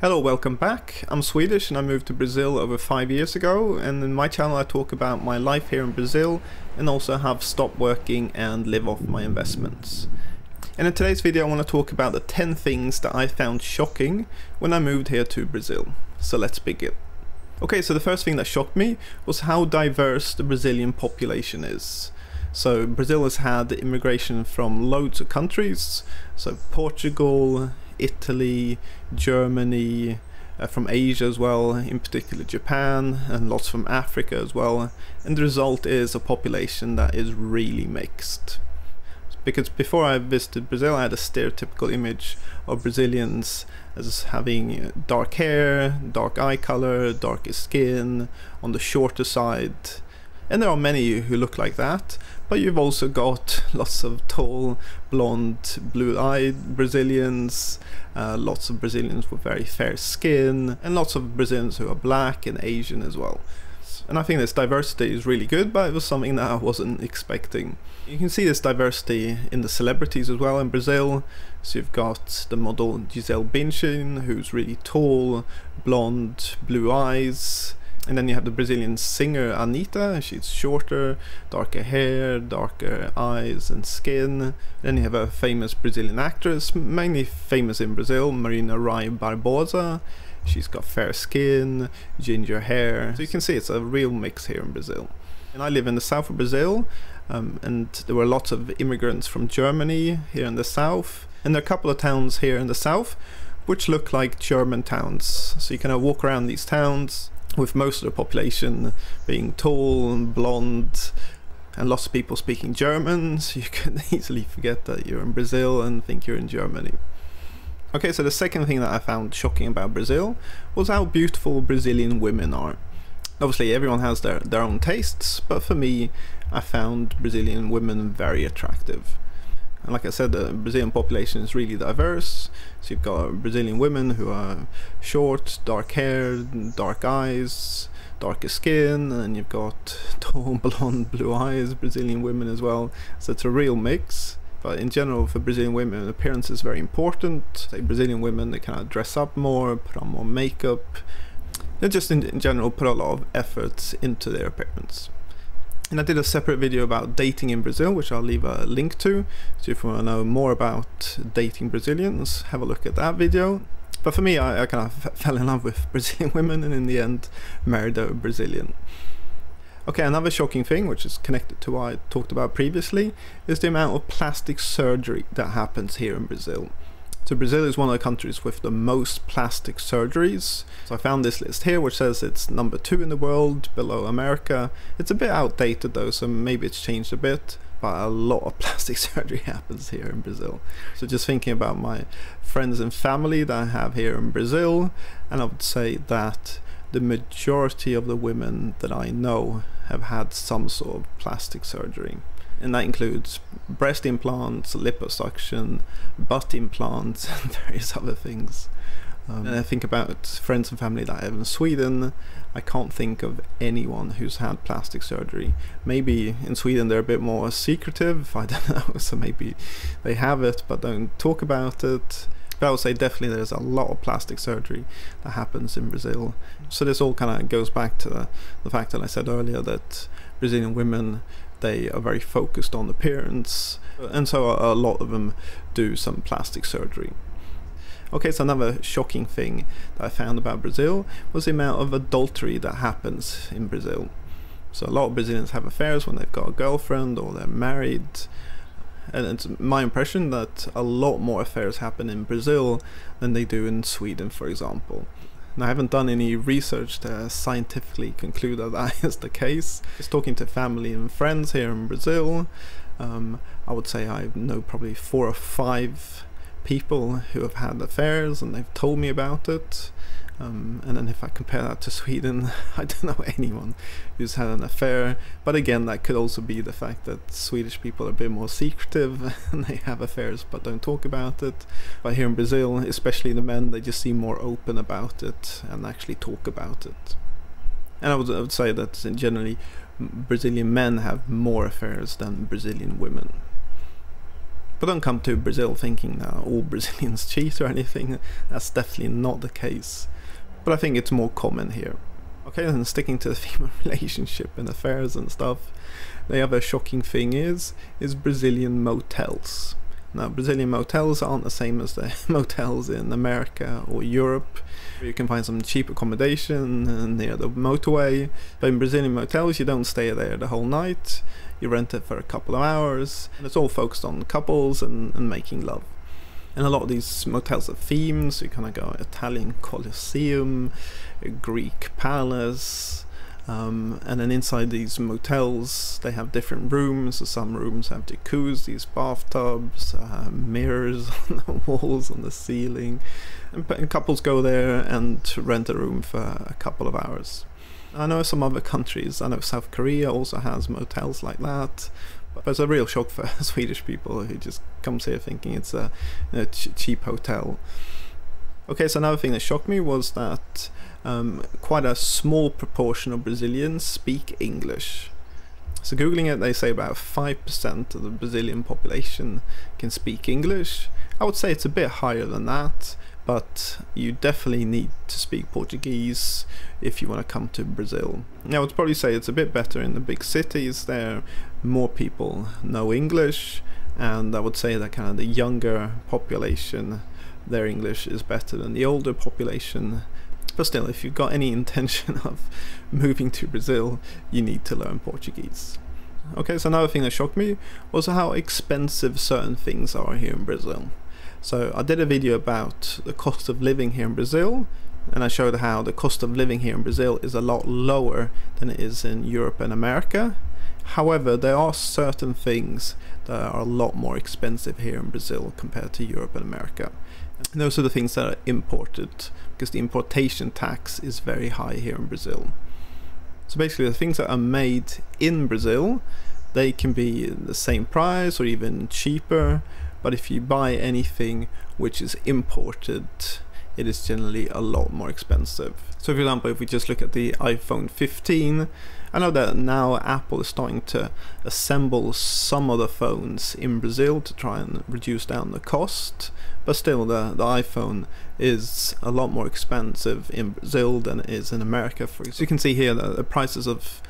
Hello, welcome back. I'm Swedish and I moved to Brazil over five years ago and in my channel I talk about my life here in Brazil and also have stopped working and live off my investments. And in today's video I want to talk about the 10 things that I found shocking when I moved here to Brazil. So let's begin. Okay, so the first thing that shocked me was how diverse the Brazilian population is. So Brazil has had immigration from loads of countries, so Portugal, Italy, Germany, uh, from Asia as well, in particular Japan, and lots from Africa as well. And the result is a population that is really mixed. Because before I visited Brazil, I had a stereotypical image of Brazilians as having dark hair, dark eye color, darker skin, on the shorter side. And there are many who look like that, but you've also got lots of tall, blonde, blue-eyed Brazilians, uh, lots of Brazilians with very fair skin, and lots of Brazilians who are black and Asian as well. And I think this diversity is really good, but it was something that I wasn't expecting. You can see this diversity in the celebrities as well in Brazil. So you've got the model Gisele Bündchen, who's really tall, blonde, blue eyes, and then you have the Brazilian singer Anitta. she's shorter, darker hair, darker eyes and skin. Then you have a famous Brazilian actress, mainly famous in Brazil, Marina Ruy Barbosa. She's got fair skin, ginger hair. So you can see it's a real mix here in Brazil. And I live in the south of Brazil, um, and there were lots of immigrants from Germany here in the south. And there are a couple of towns here in the south which look like German towns. So you kind of walk around these towns with most of the population being tall and blonde and lots of people speaking German, so you can easily forget that you're in Brazil and think you're in Germany. Okay, so the second thing that I found shocking about Brazil was how beautiful Brazilian women are. Obviously everyone has their, their own tastes, but for me I found Brazilian women very attractive. And like I said, the Brazilian population is really diverse. So you've got Brazilian women who are short, dark hair, dark eyes, darker skin, and you've got tall, blonde, blue eyes Brazilian women as well. So it's a real mix. But in general, for Brazilian women, appearance is very important. Brazilian women, they kind of dress up more, put on more makeup, and just in, in general put a lot of effort into their appearance. And I did a separate video about dating in Brazil, which I'll leave a link to. So if you want to know more about dating Brazilians, have a look at that video. But for me, I, I kind of fell in love with Brazilian women and in the end married a Brazilian. Okay, another shocking thing, which is connected to what I talked about previously, is the amount of plastic surgery that happens here in Brazil. So Brazil is one of the countries with the most plastic surgeries. So I found this list here which says it's number two in the world below America. It's a bit outdated though so maybe it's changed a bit but a lot of plastic surgery happens here in Brazil. So just thinking about my friends and family that I have here in Brazil and I would say that the majority of the women that I know have had some sort of plastic surgery and that includes breast implants, liposuction, butt implants, and various other things. Um, and I think about friends and family that I have in Sweden. I can't think of anyone who's had plastic surgery. Maybe in Sweden they're a bit more secretive. I don't know. So maybe they have it but don't talk about it. But I would say definitely there's a lot of plastic surgery that happens in Brazil. So this all kind of goes back to the, the fact that I said earlier that Brazilian women they are very focused on appearance and so a lot of them do some plastic surgery. Okay, so another shocking thing that I found about Brazil was the amount of adultery that happens in Brazil. So a lot of Brazilians have affairs when they've got a girlfriend or they're married. And it's my impression that a lot more affairs happen in Brazil than they do in Sweden, for example. And I haven't done any research to scientifically conclude that that is the case. Just talking to family and friends here in Brazil, um, I would say I know probably four or five people who have had affairs and they've told me about it. Um, and then if I compare that to Sweden, I don't know anyone who's had an affair. But again, that could also be the fact that Swedish people are a bit more secretive and they have affairs but don't talk about it. But here in Brazil, especially the men, they just seem more open about it and actually talk about it. And I would, I would say that generally Brazilian men have more affairs than Brazilian women. But don't come to Brazil thinking that all Brazilians cheat or anything. That's definitely not the case. But I think it's more common here. Okay, and sticking to the of relationship and affairs and stuff, the other shocking thing is is Brazilian motels. Now, Brazilian motels aren't the same as the motels in America or Europe. You can find some cheap accommodation near the motorway, but in Brazilian motels, you don't stay there the whole night. You rent it for a couple of hours, and it's all focused on couples and, and making love. And a lot of these motels are themed, so you kind of go Italian Colosseum, Greek Palace, um, and then inside these motels, they have different rooms. So some rooms have jacuzzis, bathtubs, uh, mirrors on the walls, on the ceiling. And, and couples go there and rent a room for a couple of hours. I know some other countries, I know South Korea also has motels like that. But it's a real shock for Swedish people who just comes here thinking it's a, a ch cheap hotel. Okay, so another thing that shocked me was that um, quite a small proportion of Brazilians speak English. So googling it, they say about 5% of the Brazilian population can speak English. I would say it's a bit higher than that, but you definitely need to speak Portuguese if you want to come to Brazil. Now, I would probably say it's a bit better in the big cities there, more people know English, and I would say that kind of the younger population, their English is better than the older population. But still, if you've got any intention of moving to Brazil, you need to learn Portuguese. Okay, so another thing that shocked me was how expensive certain things are here in Brazil. So I did a video about the cost of living here in Brazil, and I showed how the cost of living here in Brazil is a lot lower than it is in Europe and America. However, there are certain things that are a lot more expensive here in Brazil compared to Europe and America. And those are the things that are imported because the importation tax is very high here in Brazil. So basically the things that are made in Brazil, they can be the same price or even cheaper, but if you buy anything which is imported, it is generally a lot more expensive. So for example, if we just look at the iPhone 15, I know that now Apple is starting to assemble some of the phones in Brazil to try and reduce down the cost, but still the, the iPhone is a lot more expensive in Brazil than it is in America. For example. So you can see here that the prices of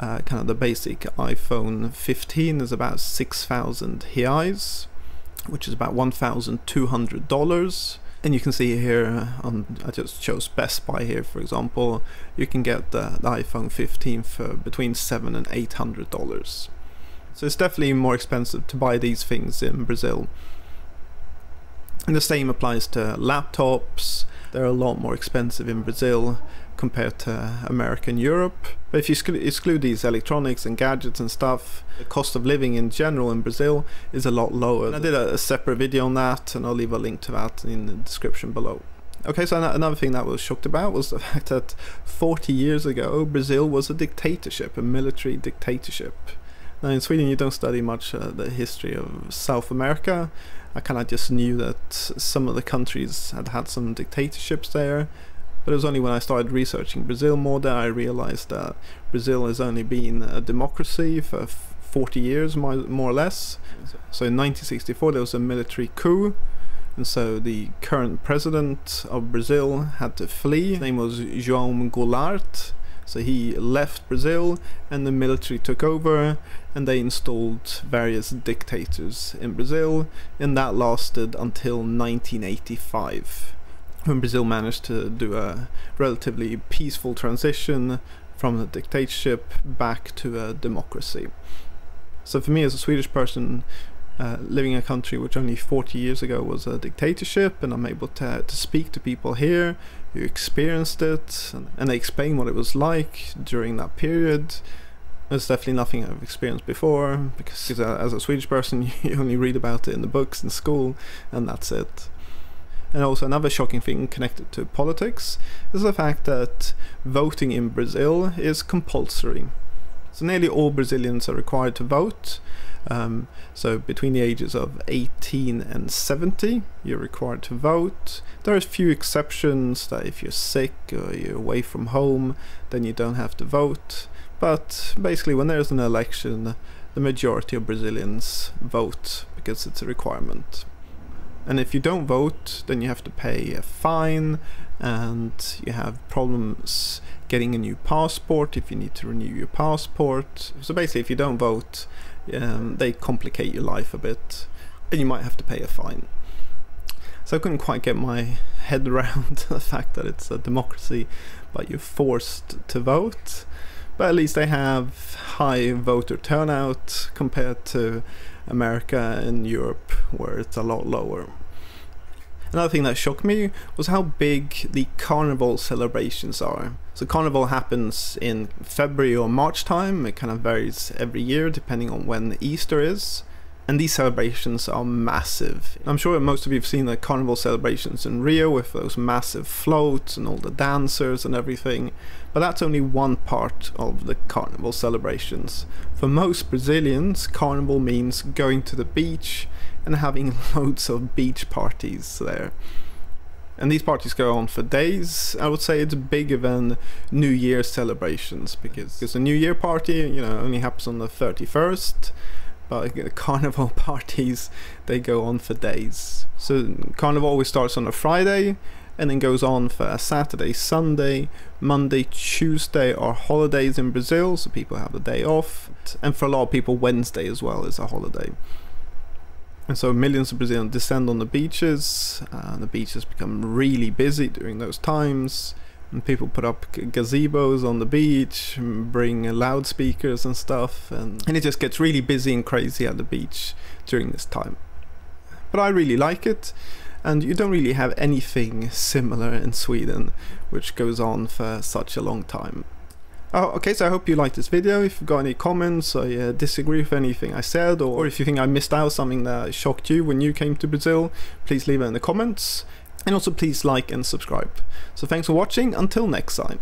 uh, kind of the basic iPhone 15 is about 6,000 reais, which is about $1,200 and you can see here uh, on I just chose Best Buy here for example. You can get the, the iPhone 15 for between seven and eight hundred dollars. So it's definitely more expensive to buy these things in Brazil and the same applies to laptops they're a lot more expensive in Brazil compared to America and Europe. But if you exclude these electronics and gadgets and stuff, the cost of living in general in Brazil is a lot lower. And I did a, separate video on that and I'll leave a link to that in the description below. Okay, so another thing that I was shocked about was the fact that 40 years ago Brazil was a dictatorship, a military dictatorship. Now in Sweden you don't study much uh, the history of South America. I kind of just knew that some of the countries had had some dictatorships there, but it was only when I started researching Brazil more that I realized that Brazil has only been a democracy for 40 years, more or less. So in 1964 there was a military coup, and so the current president of Brazil had to flee. His name was João Goulart. So he left Brazil and the military took over and they installed various dictators in Brazil and that lasted until 1985 when Brazil managed to do a relatively peaceful transition from the dictatorship back to a democracy. So for me as a Swedish person, uh, living in a country which only 40 years ago was a dictatorship and I'm able to, to speak to people here who experienced it and, and they explain what it was like during that period. It's definitely nothing I've experienced before because as a Swedish person you only read about it in the books in school and that's it. And also another shocking thing connected to politics is the fact that voting in Brazil is compulsory. So nearly all Brazilians are required to vote. Um, so between the ages of 18 and 70, you're required to vote. There are a few exceptions that if you're sick or you're away from home, then you don't have to vote. But basically when there's an election, the majority of Brazilians vote because it's a requirement. And if you don't vote, then you have to pay a fine and you have problems getting a new passport if you need to renew your passport. So basically, if you don't vote, um, they complicate your life a bit and you might have to pay a fine. So I couldn't quite get my head around the fact that it's a democracy, but you're forced to vote. But at least they have high voter turnout compared to America and Europe, where it's a lot lower. Another thing that shocked me was how big the carnival celebrations are. So carnival happens in February or March time, it kind of varies every year depending on when Easter is and these celebrations are massive. I'm sure most of you have seen the carnival celebrations in Rio with those massive floats and all the dancers and everything, but that's only one part of the carnival celebrations. For most Brazilians, carnival means going to the beach and having loads of beach parties there. And these parties go on for days. I would say it's bigger than New Year's celebrations because, because the New Year party, you know, only happens on the 31st but carnival parties they go on for days so carnival always starts on a friday and then goes on for a saturday sunday monday tuesday are holidays in brazil so people have the day off and for a lot of people wednesday as well is a holiday and so millions of Brazilians descend on the beaches, and the beaches become really busy during those times. And people put up gazebos on the beach, bring loudspeakers and stuff, and, and it just gets really busy and crazy at the beach during this time. But I really like it, and you don't really have anything similar in Sweden, which goes on for such a long time. Oh, okay, so I hope you liked this video. If you've got any comments or you uh, disagree with anything I said, or if you think I missed out something that shocked you when you came to Brazil, please leave it in the comments. And also please like and subscribe. So thanks for watching, until next time.